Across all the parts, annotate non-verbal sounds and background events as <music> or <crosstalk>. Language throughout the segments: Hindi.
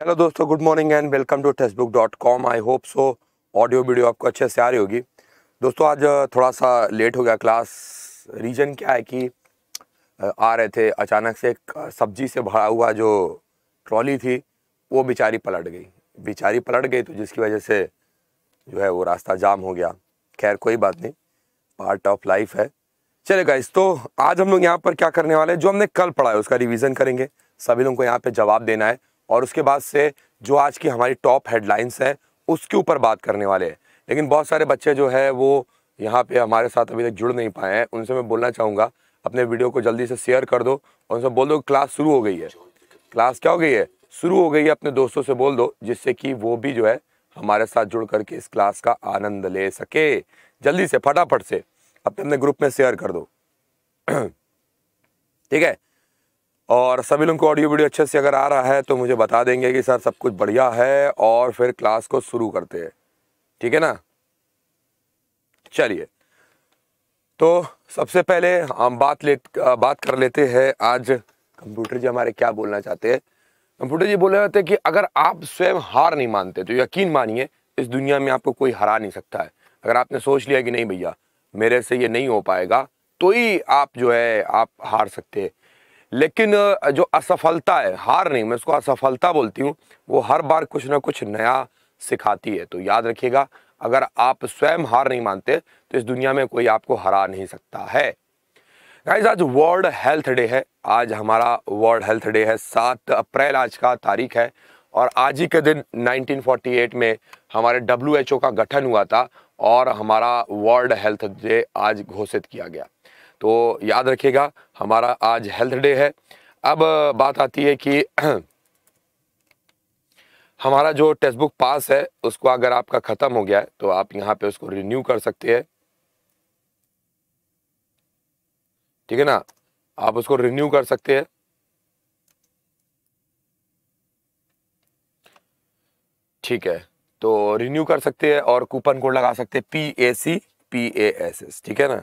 हेलो दोस्तों good morning and welcome to textbook dot com I hope so audio video आपको अच्छे से आ रही होगी। दोस्तों, आज थोड़ा सा लेट हो गया क्लास रीज़न क्या है कि आ रहे थे, अचानक से एक सब्ज़ी से भरा हुआ जो ट्रॉली थी, वो बेचारी पलट गई। बेचारी पलट गई तो जिसकी वजह से जो है वो रास्ता जाम हो गया। खैर, कोई बात नहीं पार्ट ऑफ़ लाइफ है। चलेगा इस तो आज हम लोग यहाँ पर क्या करने वाले हैं, जो हमने कल पढ़ा है, उसका रिवीजन करेंगे। सभी लोगों को यहाँ पे जवाब देना है। और उसके बाद से जो आज की हमारी टॉप हेडलाइंस है, उसके ऊपर बात करने वाले हैं। लेकिन बहुत सारे बच्चे जो है, वो यहाँ पे हमारे साथ अभी तक जुड़ नहीं पाए हैं। उनसे मैं बोलना चाहूँगा, अपने वीडियो को जल्दी से शेयर कर दो और उनसे बोल दो क्लास शुरू हो गई है। क्लास क्या हो गई है? शुरू हो गई है, अपने दोस्तों से बोल दो, जिससे कि वो भी जो है, हमारे साथ जुड़ करके इस क्लास का आनंद ले सके। जल्दी से, फटाफट से, अपने अपने ग्रुप में शेयर कर दो। <clears throat> ठीक है? और सभी लोगों को ऑडियो वीडियो अच्छे से अगर आ रहा है तो मुझे बता देंगे कि सर सब कुछ बढ़िया है और फिर क्लास को शुरू करते हैं। ठीक है ना? चलिए। तो सबसे पहले हम बात ले बात कर लेते हैं आज कंप्यूटर जी हमारे क्या बोलना चाहते हैं। कंप्यूटर जी बोल रहे थे कि अगर आप स्वयं हार नहीं मानते तो यकीन मानिए इस दुनिया में आपको कोई हरा नहीं सकता है। अगर आपने सोच लिया कि नहीं भैया, मेरे से ये नहीं हो पाएगा तो ही आप जो है, आप हार सकते हैं। लेकिन जो असफलता है, हार नहीं, मैं उसको असफलता बोलती हूँ, वो हर बार कुछ ना कुछ नया सिखाती है। तो याद रखिएगा, अगर आप स्वयं हार नहीं मानते तो इस दुनिया में कोई आपको हरा नहीं सकता है। गाइस आज वर्ल्ड हेल्थ डे है। आज हमारा वर्ल्ड हेल्थ डे है। सात अप्रैल आज का तारीख है और आज ही के दिन 1948 में हमारे WHO का गठन हुआ था और हमारा वर्ल्ड हेल्थ डे आज घोषित किया गया। तो याद रखिएगा, हमारा आज हेल्थ डे है। अब बात आती है कि <clears throat> हमारा जो टेक्स्ट बुक पास है, उसको अगर आपका ख़त्म हो गया है तो आप यहाँ पे उसको रिन्यू कर सकते हैं। ठीक है ना? आप उसको रिन्यू कर सकते हैं। ठीक है तो रिन्यू कर सकते हैं और कूपन कोड लगा सकते हैं P A C P A S S ठीक है ना?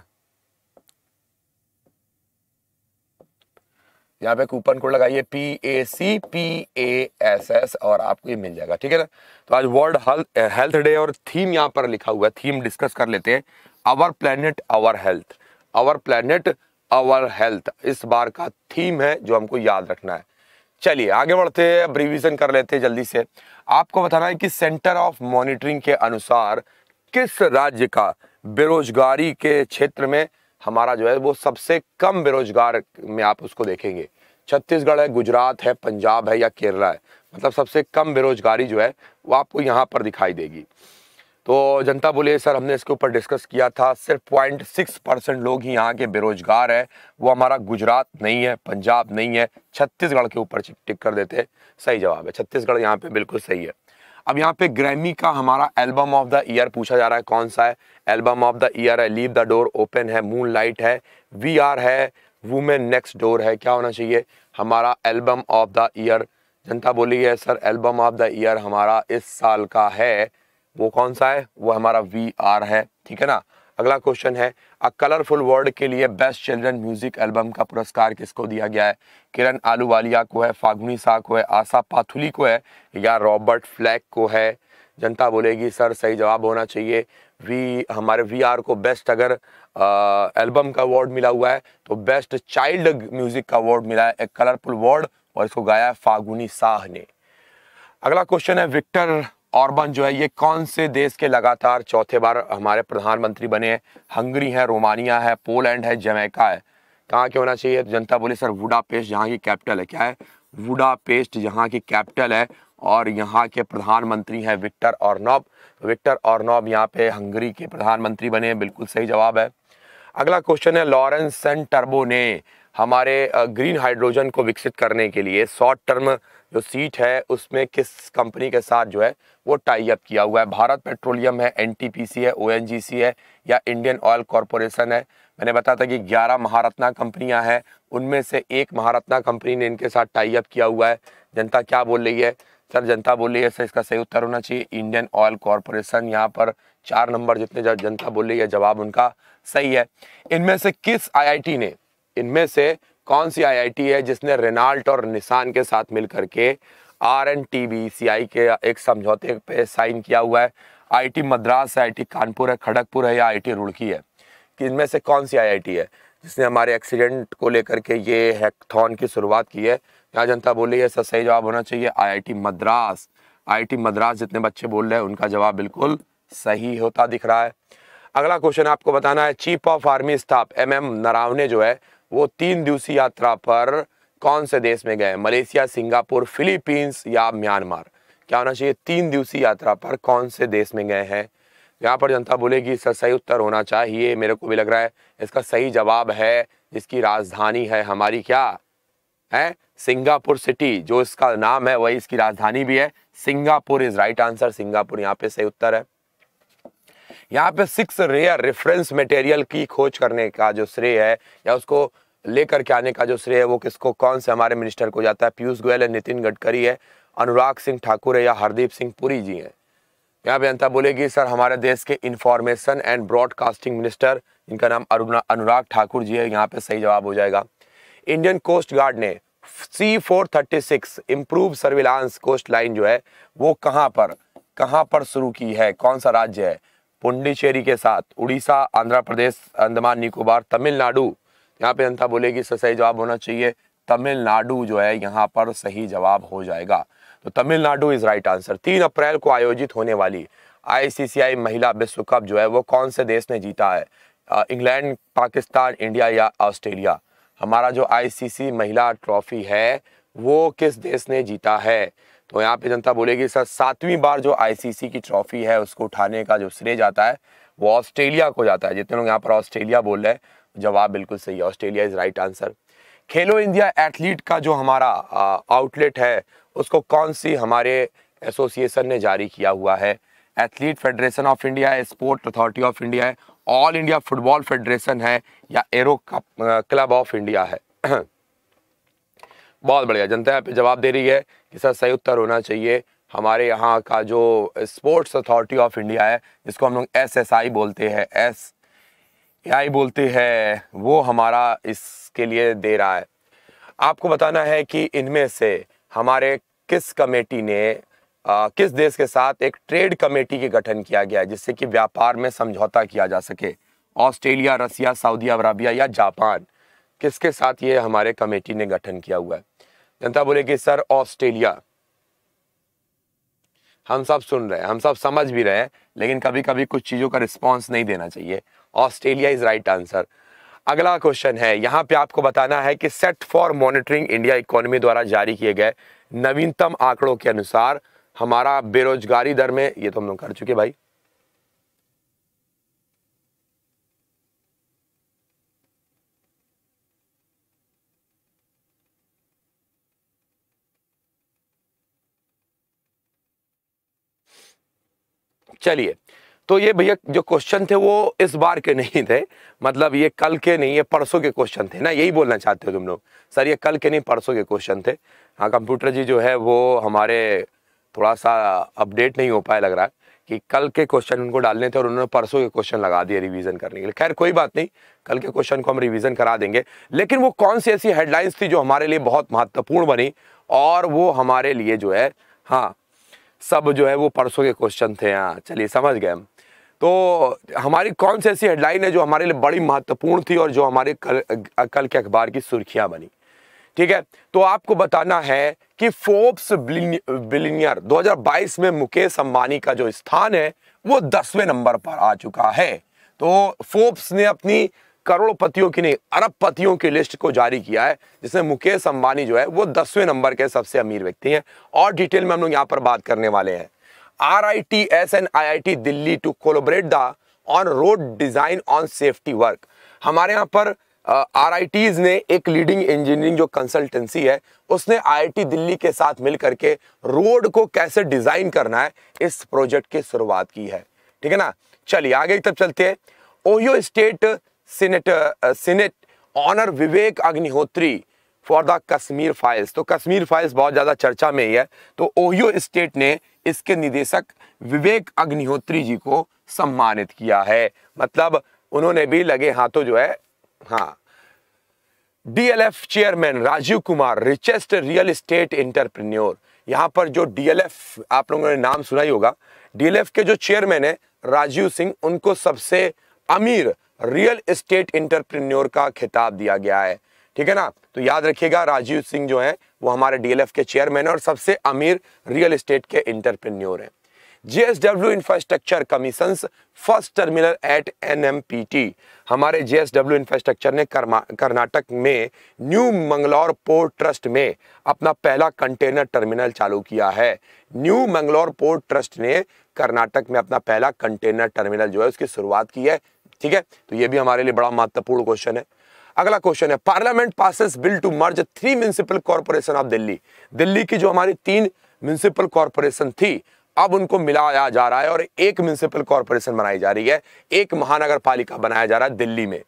यहाँ पे कूपन कोड लगाइए P A C P A S S और आपको ये मिल जाएगा, ठीक है ना? तो आज वर्ल्ड हेल्थ डे और थीम यहाँ पर लिखा हुआ है थीम डिस्कस कर लेते हैं। Our planet our health our planet our health इस बार का थीम है जो हमको याद रखना है। चलिए, आगे बढ़ते हैं अब रिविजन कर लेते हैं जल्दी से। आपको बताना है कि सेंटर ऑफ़ मॉनिटरिंग के अनुसार किस राज्य का बेरोजगारी के क्षेत्र में हमारा जो है वो सबसे कम बेरोजगार में आप उसको देखेंगे। छत्तीसगढ़ है, गुजरात है, पंजाब है या केरला है मतलब सबसे कम बेरोजगारी जो है वो आपको यहाँ पर दिखाई देगी। तो जनता बोले, सर, हमने इसके ऊपर डिस्कस किया था, सिर्फ़ पॉइंट सिक्स परसेंट लोग ही यहाँ के बेरोजगार है, वो हमारा गुजरात नहीं है, पंजाब नहीं है, छत्तीसगढ़ के ऊपर टिक कर देते सही जवाब है, छत्तीसगढ़ यहाँ पे बिल्कुल सही है। अब यहाँ पे ग्रैमी का हमारा एल्बम ऑफ़ द ईयर पूछा जा रहा है, कौन सा है? एल्बम ऑफ़ द ईयर है लीव द डोर ओपन है मून लाइट है वी आर है वुमेन नेक्स्ट डोर है, क्या होना चाहिए? हमारा एल्बम ऑफ़ द ईयर जनता बोली है, sir album of the year हमारा इस साल का है। वो कौन सा है? वो हमारा वी आर है, ठीक है ना? अगला क्वेश्चन है अ कलरफुल वर्ल्ड के लिए बेस्ट चिल्ड्रन म्यूज़िक एल्बम का पुरस्कार किसको दिया गया है? किरण आलूवालिया को है, फागुनी सा को है, आशा पाथुली को है या रॉबर्ट फ्लैक को है? जनता बोलेगी, सर, सही जवाब होना चाहिए। वी, हमारे वी आर को बेस्ट अगर एल्बम का अवार्ड मिला हुआ है तो बेस्ट चाइल्ड म्यूज़िक का अवार्ड मिला है एक कलरफुल वर्ड और इसको गाया है फागुनी साह ने. अगला क्वेश्चन है विक्टर ऑर्बन जो है, ये कौन से देश के लगातार चौथे बार हमारे प्रधानमंत्री बने हैं? हंगरी है, रोमानिया है, पोलैंड है, जमैका है। कहाँ के होना चाहिए? जनता बोले, सर वुडा पेस्ट जहाँ की कैपिटल है। क्या है? वुडा पेस्ट यहाँ की कैपिटल है और यहाँ के प्रधानमंत्री हैं विक्टर ऑर्नॉब। विक्टर ऑर्नॉब यहाँ पे हंगरी के प्रधानमंत्री बने हैं। बिल्कुल सही जवाब है। अगला क्वेश्चन है, लॉरेंस सेन टर्बो ने हमारे ग्रीन हाइड्रोजन को विकसित करने के लिए शॉर्ट टर्म जो सीट है, उसमें किस कंपनी के साथ जो है, वो टाई अप किया हुआ है। भारत पेट्रोलियम है एनटीपीसी है ओएनजीसी है या इंडियन ऑयल कॉरपोरेशन है। मैंने बताया था कि 11 महारत्ना कंपनियाँ हैं, उनमें से एक महारत्ना कंपनी ने इनके साथ टाई अप किया हुआ है। जनता क्या बोल रही है? सर, जनता बोल रही है, सर, इसका सही उत्तर होना चाहिए। इंडियन ऑयल कॉरपोरेशन यहाँ पर चार नंबर जितने जनता बोल रही है, जवाब उनका सही है। इनमें से किस आईआईटी ने इनमें से कौन सी आईआईटी है जिसने रेनाल्ट और निशान के साथ मिल करके R N T B C I के एक समझौते पे साइन किया हुआ है? आईटी मद्रास है आईटी कानपुर है, खड़गपुर है या आईटी रुड़की है? कि इनमें से कौन सी आईआईटी है जिसने हमारे एक्सीडेंट को लेकर के ये हैकथॉन की शुरुआत की है? यहाँ जनता बोली है सर सही जवाब होना चाहिए? आईआईटी मद्रास। आईआईटी मद्रास जितने बच्चे बोल रहे हैं, उनका जवाब बिल्कुल सही होता दिख रहा है। अगला क्वेश्चन आपको बताना है, chief of army staff M M Naravane जो है वो तीन दिवसीय यात्रा पर कौन से देश में गए? मलेशिया, सिंगापुर, फिलीपींस या म्यांमार? क्या होना चाहिए? तीन दिवसीय यात्रा पर कौन से देश में गए हैं? यहाँ पर जनता बोलेगी, सर, सही उत्तर होना चाहिए। मेरे को भी लग रहा है इसका सही जवाब है। जिसकी राजधानी है हमारी क्या? है? सिंगापुर सिटी, जो इसका नाम है, वही इसकी राजधानी भी है। Singapore is right answer. Singapore यहाँ पे सही उत्तर है। यहाँ पे सिक्स रेयर, रेफरेंस मटेरियल की खोज करने का जो श्रेय है, या उसको लेकर के आने का जो श्रेय है वो किसको, कौन से हमारे मिनिस्टर को जाता है? पीयूष गोयल है, नितिन गडकरी है, अनुराग सिंह ठाकुर है या हरदीप सिंह पुरी जी हैं? यहाँ पे जनता बोलेगी, सर, हमारे देश के इंफॉर्मेशन एंड ब्रॉडकास्टिंग मिनिस्टर जिनका नाम अनुराग ठाकुर जी है, यहाँ पे सही जवाब हो जाएगा। इंडियन कोस्ट गार्ड ने C four thirty six improve surveillance coast line जो है, वो कहाँ पर कहाँ पर शुरू की है? कौन सा राज्य है? पुंडीचेरी के साथ, उड़ीसा, आंध्र प्रदेश, अंडमान, निकोबार, तमिलनाडु। यहाँ पे जनता बोलेगी सही जवाब होना चाहिए। तमिलनाडु जो है, यहाँ पर सही जवाब हो जाएगा। तो तमिलनाडु इज़ राइट आंसर तीन अप्रैल को आयोजित होने वाली आईसीसीआई महिला विश्व कप जो है, वो कौन से देश ने जीता है? इंग्लैंड, पाकिस्तान, इंडिया या ऑस्ट्रेलिया? हमारा जो आईसीसी महिला ट्रॉफी है, वो किस देश ने जीता है? तो यहाँ पे जनता बोलेगी, सर, सातवीं बार जो आईसीसी की ट्रॉफी है, उसको उठाने का जो श्रेय जाता है, वो ऑस्ट्रेलिया को जाता है। जितने लोग यहाँ पर ऑस्ट्रेलिया बोल रहे हैं जवाब बिल्कुल सही है, Australia is right answer Khelo India athlete का जो हमारा आउटलेट है, उसको कौन सी हमारे एसोसिएशन ने जारी किया हुआ है? एथलीट फेडरेशन ऑफ़ इंडिया है स्पोर्ट अथॉरिटी ऑफ़ इंडिया है ऑल इंडिया फुटबॉल फेडरेशन है, या एरो क्लब ऑफ़ इंडिया है। बहुत बढ़िया, जनता यहाँ पे जवाब दे रही है कि सर सही उत्तर होना चाहिए। हमारे यहाँ का जो स्पोर्ट्स अथॉरिटी ऑफ़ इंडिया है, जिसको हम लोग एस एस आई बोलते हैं एस आई बोलते हैं वो हमारा इसके लिए दे रहा है। आपको बताना है कि इनमें से हमारे किस कमेटी ने आ, किस देश के साथ एक ट्रेड कमेटी के गठन किया गया जिससे कि व्यापार में समझौता किया जा सके? ऑस्ट्रेलिया रसिया सऊदी अरबिया या जापान? किसके साथ ये हमारे कमेटी ने गठन किया हुआ है? जनता बोलेगी सर ऑस्ट्रेलिया। हम सब सुन रहे हैं हम सब समझ भी रहे हैं लेकिन कभी कभी कुछ चीज़ों का रिस्पॉन्स नहीं देना चाहिए। Australia is right answer. अगला क्वेश्चन है, यहाँ पे आपको बताना है कि set for monitoring India economy द्वारा जारी किए गए नवीनतम आंकड़ों के अनुसार हमारा बेरोजगारी दर में, ये तो हम लोग कर चुके भाई। चलिए तो ये भैया जो क्वेश्चन थे वो इस बार के नहीं थे। मतलब ये कल के नहीं, ये परसों के क्वेश्चन थे ना, यही बोलना चाहते हो तुम लोग। सर, ये कल के नहीं, परसों के क्वेश्चन थे। हाँ कंप्यूटर जी जो है वो हमारे थोड़ा सा अपडेट नहीं हो पाया लग रहा है कि कल के क्वेश्चन उनको डालने थे और उन्होंने परसों के क्वेश्चन लगा दिए रिवीजन करने के लिए। खैर, कोई बात नहीं, कल के क्वेश्चन को हम रिवीजन करा देंगे। लेकिन वो कौन सी ऐसी हेडलाइंस थी जो हमारे लिए बहुत महत्वपूर्ण बनी और वो हमारे लिए जो है हाँ सब जो है वो परसों के क्वेश्चन थे। हाँ चलिए, समझ गए हम। तो हमारी कौन सी ऐसी हेडलाइन है जो हमारे लिए बड़ी महत्वपूर्ण थी और जो हमारे कल कल के अखबार की सुर्खियाँ बनी? ठीक है? तो आपको बताना है कि फोर्ब्स बिलियनियर 2022 में मुकेश अंबानी का जो स्थान है, वो दसवें नंबर पर आ चुका है। तो फोर्ब्स ने अपनी करोड़पतियों की नहीं, अरबपतियों की लिस्ट को जारी किया है, जिसमें मुकेश अंबानी जो है, वो दसवें नंबर के सबसे अमीर व्यक्ति हैं। और डिटेल में हम लोग यहाँ पर बात करने वाले हैं। I I T Delhi to collaborate the on road design on safety work हमारे यहाँ पर आर आई टीज ने एक लीडिंग इंजीनियरिंग जो कंसल्टेंसी है, उसने आई आई टी दिल्ली के साथ मिल करके रोड को कैसे डिज़ाइन करना है, इस प्रोजेक्ट की शुरुआत की है। ठीक है ना? चलिए, आगे तब चलते हैं। Ohio state senate senate honour Vivek Agnihotri for the Kashmir files तो कश्मीर फाइल्स बहुत ज़्यादा चर्चा में ही है। तो ओहियो स्टेट ने इसके निदेशक विवेक अग्निहोत्री जी को सम्मानित किया है। मतलब उन्होंने भी लगे हाथों जो है हाँ। DLF chairman Rajiv Kumar richest real estate entrepreneur यहाँ पर जो डीएलएफ आप लोगों ने नाम सुना ही होगा। डीएलएफ के जो चेयरमैन है, राजीव सिंह, उनको सबसे अमीर रियल एस्टेट इंटरप्रेन्योर का खिताब दिया गया है। ठीक है ना? तो याद रखिएगा, राजीव सिंह जो है, वो हमारे डीएलएफ के चेयरमैन है और सबसे अमीर रियल एस्टेट के इंटरप्रेन्योर हैं। JSW infrastructure commission first terminal at NMPT हमारे जेएसडब्ल्यू इंफ्रास्ट्रक्चर ने कर्नाटक में न्यू मंगलौर पोर्ट ट्रस्ट में अपना पहला कंटेनर टर्मिनल चालू किया है। न्यू मंगलौर पोर्ट ट्रस्ट ने कर्नाटक में अपना पहला कंटेनर टर्मिनल जो है, उसकी शुरुआत की है। ठीक है? तो ये भी हमारे लिए बड़ा महत्वपूर्ण क्वेश्चन है। अगला क्वेश्चन है parliament passes bill to merge three municipal corporation of Delhi Delhi की जो हमारी तीन म्यूनिसिपल कॉर्पोरेशन थी, अब उनको मिलाया जा रहा है और एक म्यूनिसिपल कॉर्पोरेशन बनाई जा रही है, एक महानगर पालिका बनाया जा रहा है दिल्ली में।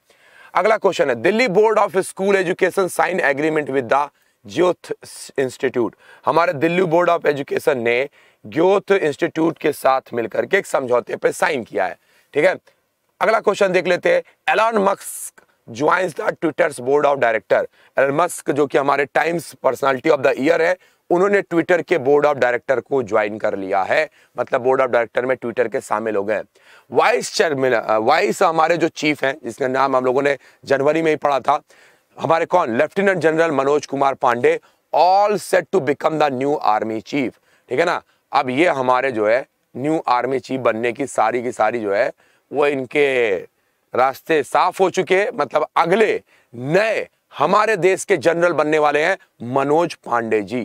अगला क्वेश्चन है, Delhi board of school education sign agreement with the youth institute हमारे दिल्ली बोर्ड ऑफ़ एजुकेशन ने ज्योथ इंस्टीट्यूट के साथ मिलकर के एक समझौते पर साइन किया है। ठीक है? अगला क्वेश्चन देख लेते हैं Elon Musk joins the Twitter's board of director Elon Musk जो कि हमारे Times personality of the year है, उन्होंने ट्विटर के बोर्ड ऑफ़ डायरेक्टर को ज्वाइन कर लिया है। मतलब बोर्ड ऑफ़ डायरेक्टर में ट्विटर के शामिल हो गए। वाइस चेयरमैन वाइस हमारे जो चीफ हैं, जिसका नाम हम लोगों ने जनवरी में ही पढ़ा था, हमारे कौन? Lieutenant general Manoj Kumar Pande all set to become the new army chief ठीक है ना? अब ये हमारे जो है न्यू आर्मी चीफ बनने की सारी की सारी जो है, वो इनके रास्ते साफ़ हो चुके मतलब अगले नए हमारे देश के जनरल बनने वाले हैं मनोज पांडे जी।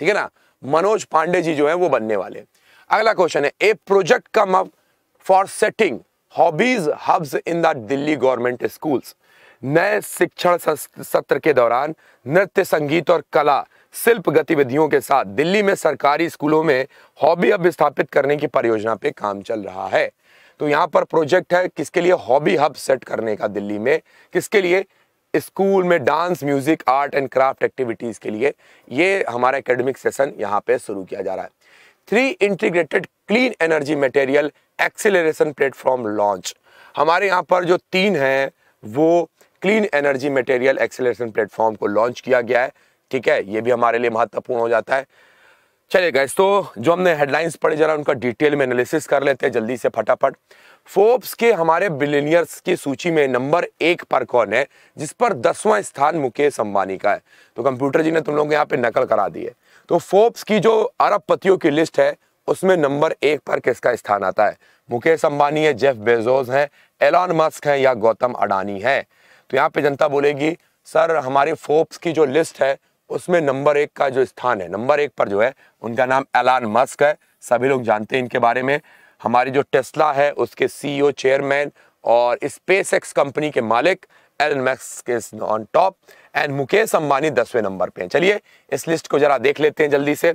ठीक है ना? मनोज पांडे जी जो है वो बनने वाले अगला क्वेश्चन है A project come up for setting hobbies hubs in the Delhi government schools नए शिक्षण सत्र के दौरान नृत्य, संगीत और कला, शिल्प गतिविधियों के साथ दिल्ली में सरकारी स्कूलों में हॉबी हब स्थापित करने की परियोजना पे काम चल रहा है। तो यहाँ पर प्रोजेक्ट है किसके लिए? हॉबी हब सेट करने का दिल्ली में। किसके लिए? स्कूल में dance, music, art and craft activities के लिए। ये हमारा एकेडमिक सेशन यहाँ पे शुरू किया जा रहा है। Three integrated clean energy material acceleration platform launch. हमारे यहाँ पर जो तीन हैं, वो clean energy material acceleration platform को लॉन्च किया गया है। ठीक है, ये भी हमारे लिए महत्वपूर्ण हो जाता है। चलिए गैस तो जो हमने हेडलाइंस पढ़े, जरा उनका डिटेल में एनालिसिस कर लेते हैं जल्दी से फटाफट। फोर्ब्स के हमारे बिलियनियर्स की सूची में नंबर एक पर कौन है, जिस पर दसवां स्थान मुकेश अंबानी का है। तो कंप्यूटर जी ने तुम लोग यहाँ पे नकल करा दी है। तो फोर्ब्स की जो अरबपतियों की लिस्ट है, उसमें नंबर एक पर किसका स्थान आता है? मुकेश अंबानी है जेफ बेजोज है एलॉन मस्क है या गौतम अडानी है? तो यहाँ पे जनता बोलेगी, सर, हमारी फोर्ब्स की जो लिस्ट है उसमें नंबर एक का जो स्थान है, नंबर एक पर जो है, उनका नाम एलान मस्क है। सभी लोग जानते हैं इनके बारे में। हमारी जो टेस्ला है, उसके सीईओ चेयरमैन और स्पेस कंपनी के मालिक, Elon Musk is on top and Mukesh Ambani दसवें नंबर पे हैं। चलिए, इस लिस्ट को जरा देख लेते हैं जल्दी से।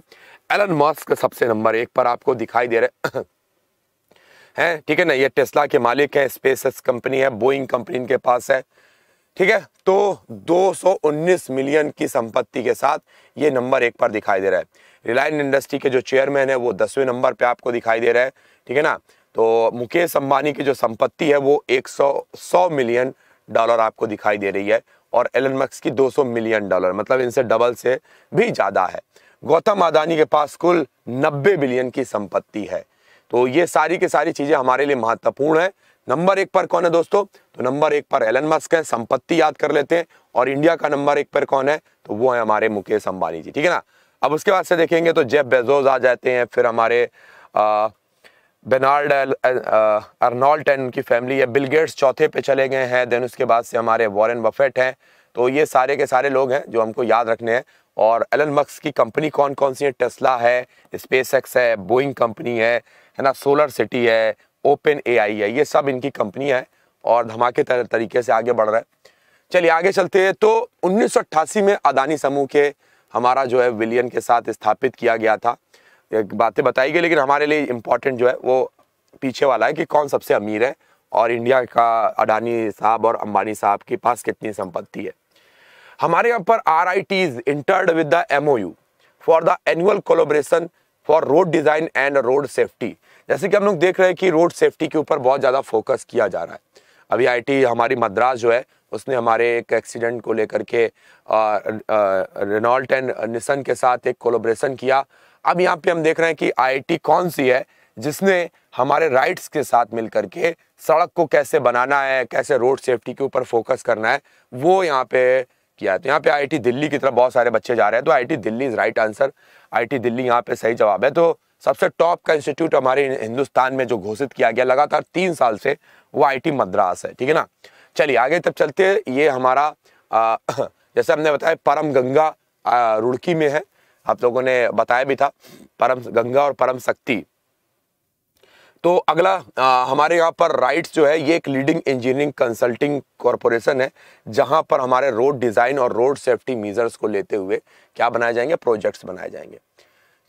एलन मस्क सबसे नंबर एक पर आपको दिखाई दे रहे हैं। ठीक है ना? ये टेस्ला के मालिक हैं स्पेस कंपनी है बोइंग कंपनी इनके पास है। ठीक है? तो 219 मिलियन की संपत्ति के साथ ये नंबर एक पर दिखाई दे रहा है। रिलायंस इंडस्ट्री के जो चेयरमैन है, वो दसवें नंबर पे आपको दिखाई दे रहा है, ठीक है ना? तो मुकेश अंबानी की जो संपत्ति है, वो 100 100 मिलियन डॉलर आपको दिखाई दे रही है और एलन मक्स की 200 मिलियन डॉलर मतलब इनसे डबल से भी ज़्यादा है। गौतम अदानी के पास कुल 90 बिलियन की संपत्ति है। तो ये सारी की सारी चीज़ें हमारे लिए महत्वपूर्ण है। नंबर एक पर कौन है दोस्तों? तो नंबर एक पर एलन मस्क है, संपत्ति याद कर लेते हैं और इंडिया का नंबर एक पर कौन है? तो वो है हमारे मुकेश अंबानी जी, ठीक है ना? अब उसके बाद से देखेंगे तो जेफ बेजोज आ जाते हैं, फिर हमारे बेनार्ड अर्नॉल्ट एंड उनकी फैमिली है, बिल गेट्स चौथे पे चले गए हैं, देन उसके बाद से हमारे वॉरेन बफेट हैं। तो ये सारे के सारे लोग हैं जो हमको याद रखने हैं। और एलन मक्स की कंपनी कौन कौन सी है? टेस्ला है स्पेस है, बोइंग कंपनी है है ना? सोलर सिटी है ओपन एआई है ये सब इनकी कंपनी है और धमाके तर, तरीके से आगे बढ़ रहा है। चलिए आगे चलते हैं तो उन्नीस सौ अट्ठासी में अदानी समूह के हमारा जो है विलियन के साथ स्थापित किया गया था। बातें बताई गई लेकिन हमारे लिए इम्पोर्टेंट जो है वो पीछे वाला है कि कौन सबसे अमीर है और इंडिया का अडानी साहब और अंबानी साहब के पास कितनी संपत्ति है। हमारे यहाँ पर R I Ts entered with the MoU for the annual collaboration for road design and road safety जैसे कि हम लोग देख रहे हैं कि रोड सेफ्टी के ऊपर बहुत ज़्यादा फोकस किया जा रहा है। अभी आईटी हमारी मद्रास जो है, उसने हमारे एक एक्सीडेंट को लेकर के रेनॉल्ट एंड निसन के साथ एक कोलोब्रेशन किया। अब यहाँ पे हम देख रहे हैं कि आईआईटी कौन सी है, जिसने हमारे राइट्स के साथ मिलकर के सड़क को कैसे बनाना है, कैसे रोड सेफ्टी के ऊपर फोकस करना है, वो यहाँ पे किया है। तो यहाँ पे आईआईटी दिल्ली की तरफ़ बहुत सारे बच्चे जा रहे हैं। तो IIT Delhi is right answer IIT Delhi यहाँ पे सही जवाब है। तो सबसे टॉप का इंस्टीट्यूट हमारे हिंदुस्तान में जो घोषित किया गया, लगातार तीन साल से वो आईटी मद्रास है, ठीक है ना? चलिए, आगे तब चलते ये हमारा <clears throat> जैसे हमने बताया, परम गंगा रुड़की में है। आप लोगों ने बताया भी था, परम गंगा और परम शक्ति। तो अगला आ, हमारे यहाँ पर राइट्स जो है ये एक लीडिंग इंजीनियरिंग कंसल्टिंग कॉरपोरेशन है जहाँ पर हमारे रोड डिज़ाइन और रोड सेफ्टी मीजर्स को लेते हुए क्या बनाए जाएँगे? प्रोजेक्ट्स बनाए जाएँगे।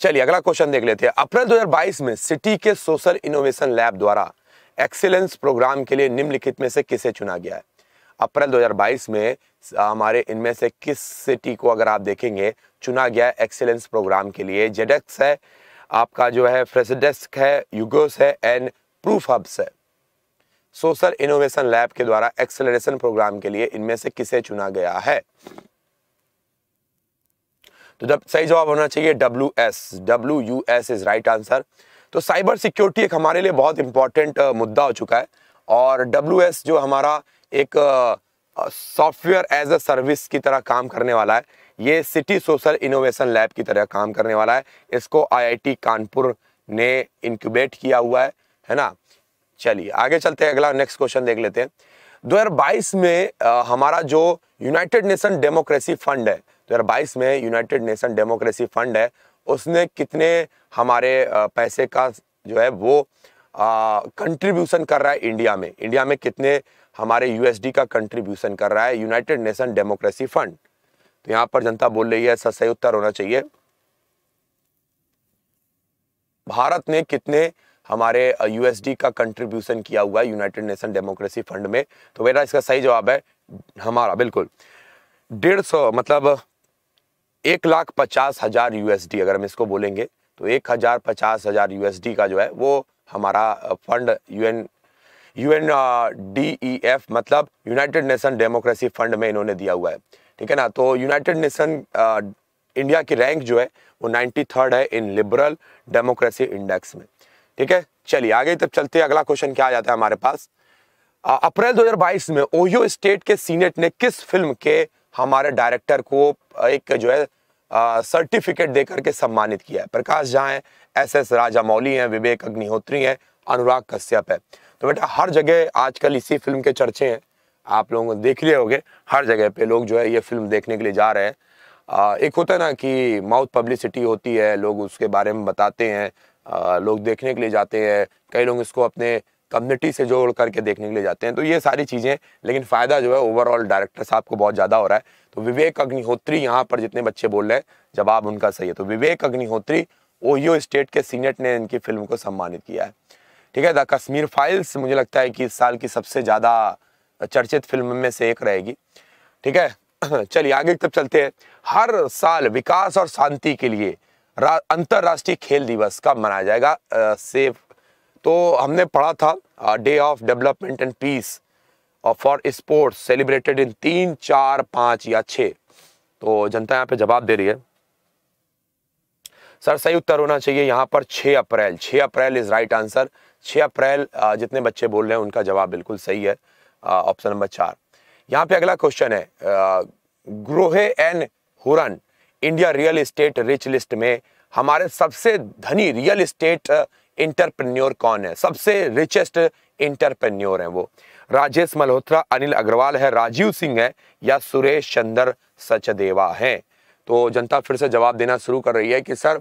चलिए अगला क्वेश्चन देख लेते हैं। अप्रैल 2022 में सिटी के सोशल इनोवेशन लैब द्वारा एक्सीलेंस प्रोग्राम के लिए निम्नलिखित में से किसे चुना गया है? अप्रैल 2022 में हमारे इनमें से किस सिटी को अगर आप देखेंगे चुना गया एक्सीलेंस प्रोग्राम के लिए। जेडेक्स है आपका जो है फ्रेसिडेस्क है यूगोस है एंड प्रूफ हब्स है। सोशल इनोवेशन लैब के द्वारा एक्सेलरेशन प्रोग्राम के लिए इनमें से किसे चुना गया है? तो जब सही जवाब होना चाहिए W S W U S is right answer तो साइबर सिक्योरिटी एक हमारे लिए बहुत इंपॉर्टेंट मुद्दा हो चुका है। और डब्ल्यू एस जो हमारा एक सॉफ्टवेयर एज अ सर्विस की तरह काम करने वाला है ये सिटी सोशल इनोवेशन लैब की तरह काम करने वाला है। इसको आईआईटी कानपुर ने इंक्यूबेट किया हुआ है है ना? चलिए आगे चलते हैं अगला नेक्स्ट क्वेश्चन देख लेते हैं। 2022 में आ, हमारा जो यूनाइटेड नेशन डेमोक्रेसी फंड है 2022 में यूनाइटेड नेशन डेमोक्रेसी फंड है उसने कितने हमारे पैसे का जो है वो कंट्रीब्यूशन कर रहा है इंडिया में। इंडिया में कितने हमारे यूएसडी का कंट्रीब्यूशन कर रहा है यूनाइटेड नेशन डेमोक्रेसी फंड तो यहाँ पर जनता बोल रही है सही उत्तर होना चाहिए। भारत ने कितने हमारे यूएसडी का कंट्रीब्यूशन किया हुआ है यूनाइटेड नेशन डेमोक्रेसी फंड में? तो मेरा इसका सही जवाब है, हमारा, बिल्कुल। डेढ़ सौ मतलब एक लाख पचास हज़ार यूएसडी अगर हम इसको बोलेंगे तो एक हज़ार पचास हज़ार यूएसडी का जो है, वो हमारा fund UN UN D F मतलब यूनाइटेड नेशन डेमोक्रेसी फंड में इन्होंने दिया हुआ है। ठीक है ना? तो यूनाइटेड नेशन इंडिया की रैंक जो है, वो नाइन्टी थर्ड है इन लिबरल डेमोक्रेसी इंडेक्स में। ठीक है? चलिए, आगे तब चलते हैं। अगला क्वेश्चन क्या आ जाता है हमारे पास? अप्रैल 2022 में ओहियो स्टेट के सीनेट ने किस फ़िल्म के हमारे डायरेक्टर को एक जो है सर्टिफिकेट देकर के सम्मानित किया है? प्रकाश झा है, एस एस राजा मौली हैं, विवेक अग्निहोत्री हैं, अनुराग कश्यप है। तो बेटा, हर जगह आजकल इसी फ़िल्म के चर्चे हैं। आप लोगों देख लिए होंगे हर जगह पे लोग जो है ये फ़िल्म देखने के लिए जा रहे हैं। आ, एक होता है ना कि माउथ पब्लिसिटी होती है लोग उसके बारे में बताते हैं आ, लोग देखने के लिए जाते हैं कई लोग इसको अपने कम्युनिटी से जोड़ करके देखने के लिए जाते हैं। तो ये सारी चीज़ें लेकिन फ़ायदा जो है ओवरऑल डायरेक्टर साहब को बहुत ज़्यादा हो रहा है। तो विवेक अग्निहोत्री यहाँ पर जितने बच्चे बोल रहे हैं जवाब उनका सही है। तो विवेक अग्निहोत्री ओहियो स्टेट के सीनेट ने इनकी फ़िल्म को सम्मानित किया है। ठीक है द कश्मीर फाइल्स मुझे लगता है कि इस साल की सबसे ज़्यादा चर्चित फ़िल्म में से एक रहेगी। ठीक है? <clears throat> चलिए, आगे तब चलते हैं। हर साल विकास और शांति के लिए अंतरराष्ट्रीय खेल दिवस कब मनाया जाएगा? सेफ़ तो हमने पढ़ा था day of development and peace for sports celebrated in तीन, चार, पाँच या छ तो जनता यहाँ पे जवाब दे रही है। सर, सही उत्तर होना चाहिए। यहाँ पर 6 April 6 April is right answer 6 April जितने बच्चे बोल रहे हैं उनका जवाब बिल्कुल सही है। ऑप्शन नंबर चार। यहाँ पे अगला क्वेश्चन है Grohe and Hurun India real estate rich list में हमारे सबसे धनी रियल एस्टेट इंटरप्रेन्योर कौन है? सबसे रिचेस्ट इंटरप्रेन्योर है वो। राजेश मल्होत्रा, अनिल अग्रवाल है, राजीव सिंह है, या सुरेश चंद्र सचदेवा है? तो जनता फिर से जवाब देना शुरू कर रही है कि सर,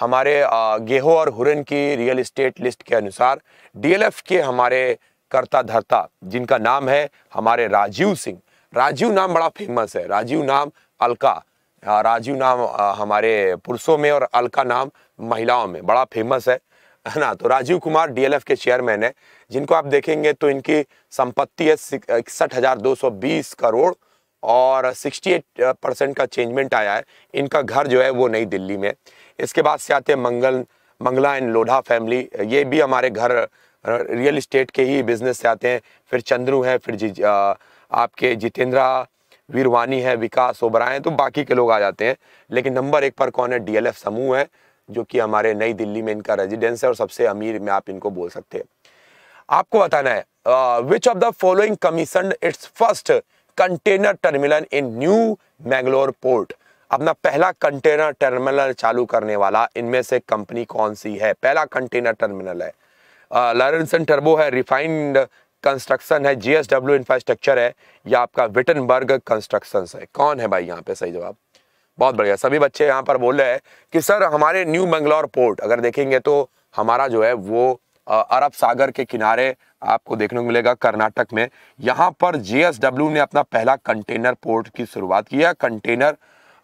हमारे गेहो और हुरन की रियल इस्टेट लिस्ट के अनुसार डीएलएफ के हमारे करता धरता, जिनका नाम है हमारे राजीव सिंह। राजीव नाम बड़ा फ़ेमस है। राजीव नाम अलका। राजीव नाम हमारे पुरुषों में और अलका नाम महिलाओं में। बड़ा फ़ेमस है। है ना? तो राजीव कुमार डीएलएफ के चेयरमैन है। जिनको आप देखेंगे तो इनकी संपत्ति है इकसठ हज़ार दो सौ बीस करोड़ और 68 परसेंट का चेंजमेंट आया है। इनका घर जो है वो नई दिल्ली में इसके बाद से आते हैं मंगल, मंगला एंड लोढ़ा फैमिली ये भी हमारे घर रियल इस्टेट के ही बिज़नेस से आते हैं। फिर चंद्रू है, फिर जी आपके जितेंद्रा, वीरवानी है, विकास ओबरा ओबराय तो बाकी के लोग आ जाते हैं। लेकिन नंबर एक पर कौन है? डीएलएफ समूह है, जो कि हमारे नई दिल्ली में इनका रेजिडेंस है और सबसे अमीर में आप इनको बोल सकते हैं। आपको बताना है which of the following commission its first container terminal in new Mangalore port अपना पहला कंटेनर टर्मिनल चालू करने वाला इनमें से कंपनी कौन सी है? पहला कंटेनर टर्मिनल है। लॉरेंसन टर्बो है रिफाइंड कंस्ट्रक्शन है जीएसडब्ल्यू इंफ्रास्ट्रक्चर है, या आपका विटनबर्ग कंस्ट्रक्शन है। कौन है भाई यहाँ पे? सही जवाब। बहुत बढ़िया। सभी बच्चे यहाँ पर बोल रहे हैं कि, सर, हमारे न्यू मंगलौर पोर्ट अगर देखेंगे तो हमारा जो है वो अरब सागर के किनारे आपको देखने को मिलेगा कर्नाटक में। यहाँ पर जीएसडब्ल्यू ने अपना पहला कंटेनर पोर्ट की शुरुआत की है। कंटेनर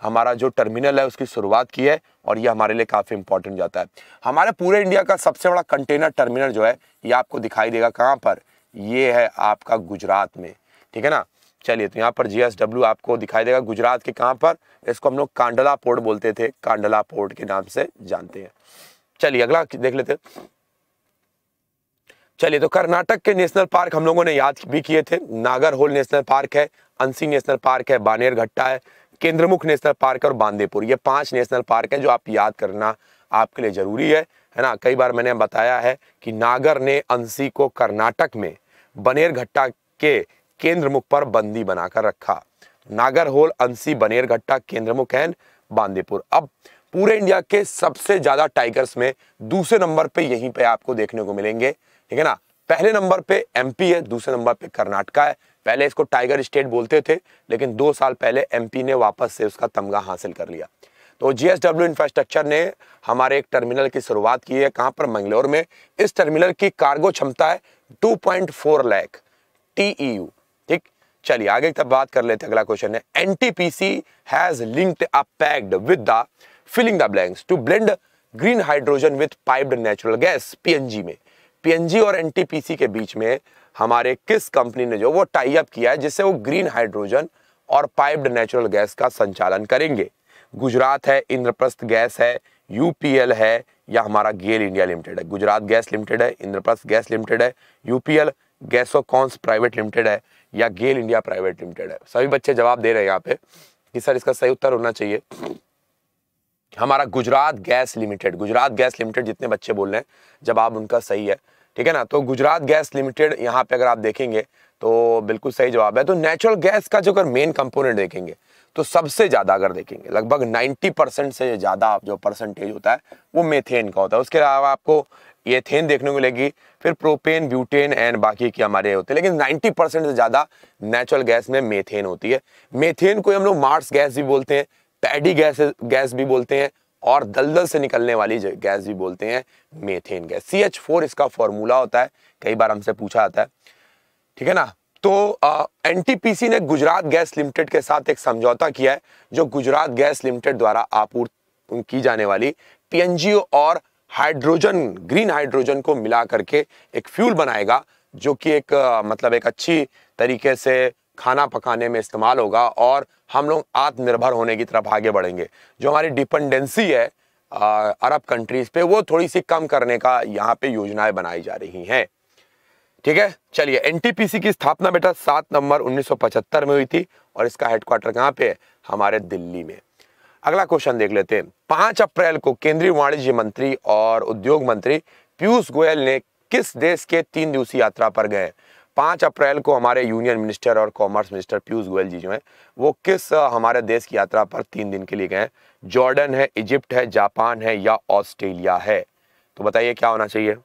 हमारा जो टर्मिनल है, उसकी शुरुआत की है और ये हमारे लिए काफ़ी इंपॉर्टेंट जाता है। हमारे पूरे इंडिया का सबसे बड़ा कंटेनर टर्मिनल जो है, ये आपको दिखाई देगा कहाँ पर? ये है आपका गुजरात में। ठीक है ना? चलिए तो यहाँ पर जीएसडब्ल्यू आपको दिखाई देगा गुजरात के कहाँ पर? इसको हम लोग कांडला पोर्ट बोलते थे। कांडला पोर्ट के नाम से जानते हैं। चलिए, अगला देख लेते चलिए तो कर्नाटक के नेशनल पार्क हम लोगों ने याद भी किए थे। नागरहोल नेशनल पार्क है, अंसी नेशनल पार्क है, बानेर घट्टा है केंद्रमुख नेशनल पार्क और बांदेपुर। ये पाँच नेशनल पार्क हैं जो आप याद करना आपके लिए ज़रूरी है है ना? कई बार मैंने बताया है कि नागर ने अंसी को कर्नाटक में बनेर घट्टा के केंद्र मुख पर बंदी बनाकर रखा। नागर होल, अंसी बनेर घट्टा केंद्र मुख एंड बांदीपुर। अब पूरे इंडिया के सबसे ज़्यादा टाइगर्स में दूसरे नंबर पे यहीं पे आपको देखने को मिलेंगे, ठीक है ना? पहले नंबर पे एमपी है, दूसरे नंबर पे कर्नाटका है। पहले इसको टाइगर स्टेट बोलते थे, लेकिन दो साल पहले एमपी ने वापस से उसका तमगा हासिल कर लिया। तो जीएसडब्ल्यू इंफ्रास्ट्रक्चर ने हमारे एक टर्मिनल की शुरुआत की है, कहाँ पर? मंगलोर में। इस टर्मिनल की कार्गो क्षमता है 2.4 लाख टीईयू ठीक? चलिए, आगे तब बात कर लेते अगला क्वेश्चन है। NTPC has linked a pact with the filling the blanks to blend green hydrogen with piped natural gas PNG में। पीएनजी और एनटीपीसी के बीच में हमारे किस कंपनी ने जो वो टाई अप किया है, जिससे वो ग्रीन हाइड्रोजन और पाइप्ड नेचुरल गैस का संचालन करेंगे। गुजरात है, इंद्रप्रस्थ गैस है यूपीएल है या हमारा गेल इंडिया लिमिटेड है। गुजरात गैस लिमिटेड है, इंद्रप्रस्थ गैस लिमिटेड है यूपीएल गैसोकॉन्स प्राइवेट लिमिटेड है या गेल इंडिया प्राइवेट लिमिटेड है। सभी बच्चे जवाब दे रहे हैं यहाँ पे कि सर इसका सही उत्तर होना चाहिए। हमारा Gujarat gas limited, Gujarat gas limited जितने बच्चे बोल रहे हैं, जवाब उनका सही है। ठीक है ना? तो गुजरात गैस लिमिटेड यहाँ पे अगर आप देखेंगे तो बिल्कुल सही जवाब है। तो नेचुरल गैस का जो अगर मेन कंपोनेंट देखेंगे तो सबसे ज़्यादा अगर देखेंगे, लगभग 90 परसेंट से ज़्यादा जो परसेंटेज होता है, वो मेथेन का होता है। उसके अलावा आपको एथेन देखने को मिलेगी, फिर प्रोपेन ब्यूटेन एंड बाकी के हमारे होते हैं। लेकिन 90 परसेंट से ज़्यादा नेचुरल गैस में मेथेन होती है। मेथेन को हम लोग मार्स गैस भी बोलते हैं पैडी गैस गैस भी बोलते हैं। और दलदल से निकलने वाली गैस भी बोलते हैं methane gas C H four इसका फॉर्मूला होता है, कई बार हमसे पूछा जाता है। ठीक है ना? तो एनटीपीसी ने गुजरात गैस लिमिटेड के साथ एक समझौता किया है, जो गुजरात गैस लिमिटेड द्वारा आपूर्ति की जाने वाली पीएनजी और हाइड्रोजन, ग्रीन हाइड्रोजन को मिला करके एक फ्यूल बनाएगा, जो कि एक मतलब एक अच्छी तरीके से खाना पकाने में इस्तेमाल होगा और हम लोग आत्मनिर्भर होने की तरफ़ आगे बढ़ेंगे। जो हमारी डिपेंडेंसी है अरब कंट्रीज़ पे, वो थोड़ी सी कम करने का यहाँ पे योजनाएँ बनाई जा रही हैं। ठीक है? चलिए एनटीपीसी की स्थापना बेटा सात नवंबर 1975 में हुई थी और इसका हेडक्वार्टर कहाँ पे है? हमारे दिल्ली में। अगला क्वेश्चन देख लेते हैं। पाँच अप्रैल को केंद्रीय वाणिज्य मंत्री और उद्योग मंत्री पीयूष गोयल ने किस देश के तीन दिवसीय यात्रा पर गए? पाँच अप्रैल को हमारे यूनियन मिनिस्टर और कॉमर्स मिनिस्टर पीयूष गोयल जी जो हैं, वो किस हमारे देश की यात्रा पर तीन दिन के लिए गए जॉर्डन है, इजिप्ट है, जापान है या ऑस्ट्रेलिया है? तो बताइए क्या होना चाहिए?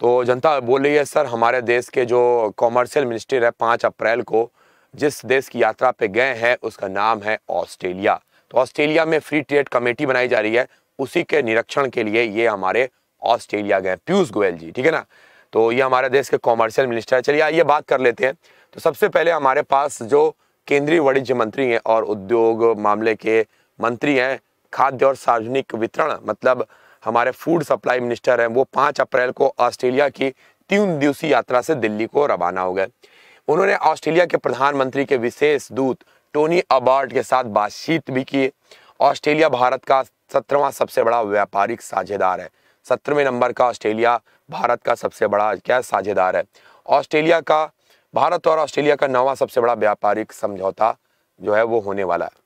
तो जनता बोल रही है, सर, हमारे देश के जो कॉमर्शियल मिनिस्टर है, पाँच अप्रैल को जिस देश की यात्रा पे गए हैं, उसका नाम है ऑस्ट्रेलिया। तो ऑस्ट्रेलिया में फ्री ट्रेड कमेटी बनाई जा रही है, उसी के निरीक्षण के लिए ये हमारे ऑस्ट्रेलिया गए पीयूष गोयल जी, ठीक है ना? तो ये हमारे देश के कॉमर्शियल मिनिस्टर है। चलिए, आइए बात कर लेते हैं। तो सबसे पहले हमारे पास जो केंद्रीय वाणिज्य मंत्री हैं और उद्योग मामले के मंत्री हैं, खाद्य और सार्वजनिक वितरण मतलब हमारे फ़ूड सप्लाई मिनिस्टर हैं, वो पाँच अप्रैल को ऑस्ट्रेलिया की तीन दिवसीय यात्रा से दिल्ली को रवाना हो गए। उन्होंने ऑस्ट्रेलिया के प्रधानमंत्री के विशेष दूत टोनी अबार्ट के साथ बातचीत भी की। ऑस्ट्रेलिया भारत का सत्रहवा सबसे बड़ा व्यापारिक साझेदार है। सत्रहवें नंबर का ऑस्ट्रेलिया भारत का सबसे बड़ा, क्या साझेदार है? ऑस्ट्रेलिया का, भारत और ऑस्ट्रेलिया का नवा सबसे बड़ा व्यापारिक समझौता जो है वो होने वाला है।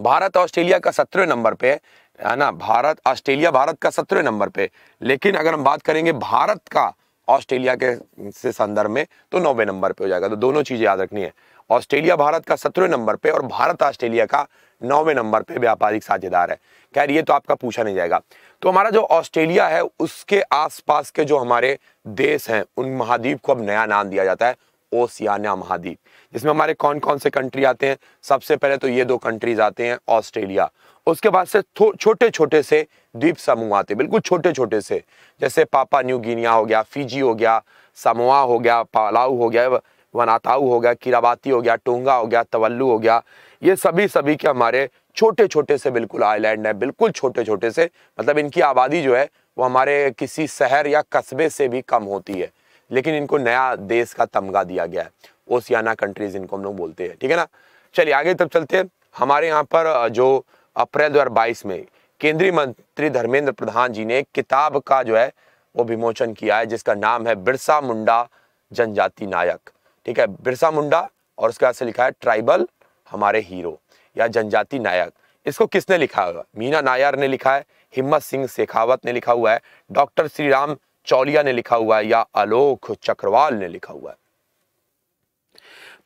भारत ऑस्ट्रेलिया का सत्रह नंबर पे, है ना? भारत, ऑस्ट्रेलिया भारत का सत्रह नंबर पे। लेकिन अगर हम बात करेंगे भारत का ऑस्ट्रेलिया के से संदर्भ में तो नौवे नंबर पे हो जाएगा। तो दोनों चीज़ें याद रखनी है। ऑस्ट्रेलिया भारत का सत्रह नंबर पे और भारत ऑस्ट्रेलिया का नौवे नंबर पे व्यापारिक साझेदार है। खैर, ये तो आपका पूछा नहीं जाएगा। तो हमारा जो ऑस्ट्रेलिया है, उसके आसपास के जो हमारे देश हैं, उन महाद्वीप को अब नया नाम दिया जाता है ओसियाना महाद्वीप। जिसमें हमारे कौन कौन से कंट्री आते हैं? सबसे पहले तो ये दो कंट्रीज़ आते हैं, ऑस्ट्रेलिया। उसके बाद से छोटे छोटे से द्वीप समूह आते हैं। बिल्कुल छोटे छोटे से। जैसे पापा न्यू गिनिया हो गया, फिजी हो गया, समोआ हो गया, पालाऊ हो गया, वनाताऊ हो गया, किराबाती हो गया, टोंगा हो गया, तवल्लू हो गया ये सभी सभी के हमारे छोटे छोटे से बिल्कुल आइलैंड है, बिल्कुल छोटे छोटे से मतलब इनकी आबादी जो है, वो हमारे किसी शहर या कस्बे से भी कम होती है। लेकिन इनको नया देश का तमगा दिया गया है। ओसियाना कंट्रीज़ इनको हम लोग बोलते हैं, ठीक है ना? चलिए, आगे तब चलते हैं। हमारे यहाँ पर जो अप्रैल 2022 में केंद्रीय मंत्री धर्मेंद्र प्रधान जी ने किताब का जो है, वो विमोचन किया है, जिसका नाम है बिरसा मुंडा जनजाति नायक, ठीक है? बिरसा मुंडा और उसके बाद से लिखा है ट्राइबल हमारे हीरो या जनजाति नायक। इसको किसने लिखा हुआ? मीना नायर ने लिखा है, हिम्मत सिंह शेखावत ने लिखा हुआ है, डॉक्टर श्री राम चौलिया ने लिखा हुआ है, या आलोक चक्रवाल ने लिखा हुआ है।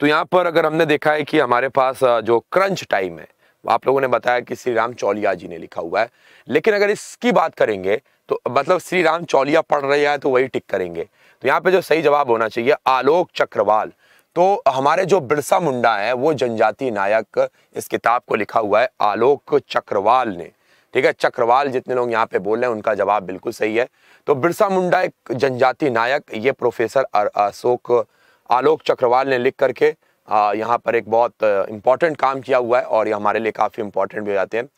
तो यहाँ पर अगर हमने देखा है कि हमारे पास जो क्रंच टाइम है, आप लोगों ने बताया कि श्री राम चौलिया जी ने लिखा हुआ है। लेकिन अगर इसकी बात करेंगे तो मतलब श्री राम चौलिया पढ़ रहे हैं तो वही टिक करेंगे। तो यहाँ पे जो सही जवाब होना चाहिए आलोक चक्रवाल। तो हमारे जो बिरसा मुंडा है, वो जनजाति नायक, इस किताब को लिखा हुआ है, आलोक चक्रवाल ने। ठीक है? चक्रवाल जितने लोग यहाँ पे बोल रहे हैं, उनका जवाब बिल्कुल सही है। तो बिरसा मुंडा एक जनजाति नायक, ये प्रोफेसर अशोक, आलोक चक्रवाल ने लिख करके यहाँ पर एक बहुत इंपॉर्टेंट काम किया हुआ है और ये हमारे लिए काफ़ी इंपॉर्टेंट भी हो जाते हैं।